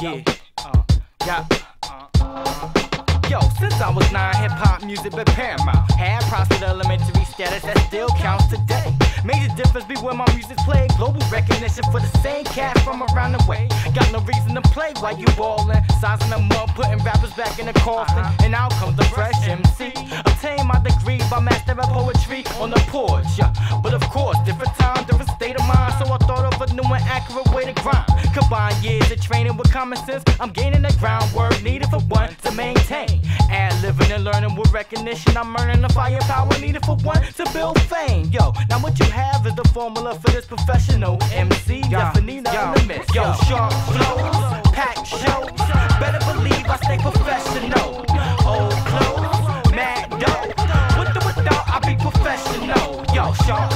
Yeah, uh, yeah. Uh, uh, uh. Yo, since I was nine, hip hop music been paramount. Had prospered elementary status that still counts today. Major difference be where my music's played. Global recognition for the same cat from around the way. Got no reason to play while you ballin'. Sizing them up, putting rappers back in the coffin. Uh-huh. And out comes the fresh MC. Obtain my degree by master of poetry on the porch. Yeah. But of course, different time, different state of mind. So I thought of a new and accurate way to grind. Combine years of training with common sense. I'm gaining the groundwork needed for one to maintain. And living and learning with recognition. I'm earning the firepower needed for one to build fame. Yo, now what you have is the formula for this professional MC. Definitely in the mix. Yo, sharp flows, packed shows. Better believe I stay professional. Old clothes, mad dough. With the without, I be professional. Yo, sharp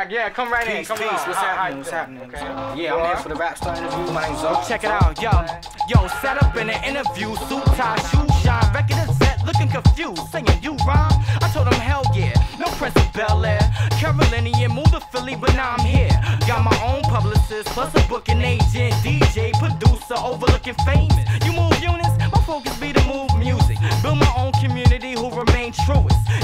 Yeah, yeah, come right in. Come peace. on. What's happening? What's happening? Okay. Yeah, I'm here for the rap star interview. My name's Zoe. Check it out, yo. Yo, set up in an interview, suit tie, shoe shine, record is set, looking confused, saying you rhyme. I told him hell yeah, no Prince of Bel Air. Carolinian, moved to Philly, but now I'm here. Got my own publicist, plus a booking agent, DJ, producer, overlooking famous.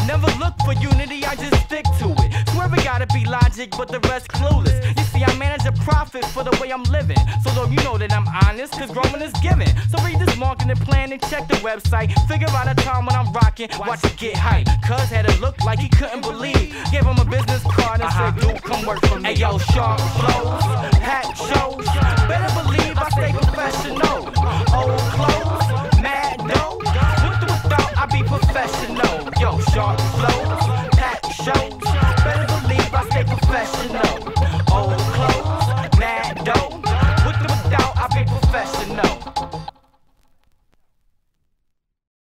Never look for unity, I just stick to it. Swear it gotta be logic, but the rest clueless. You see, I manage a profit for the way I'm living. So though you know that I'm honest, cause growing is giving. So read this marketing plan and check the website. Figure out a time when I'm rocking, watch it get hype. Cuz had it look like he couldn't believe. Gave him a business card and said, dude, come work for me. Hey yo, sharp flows, Yo, sharp flows,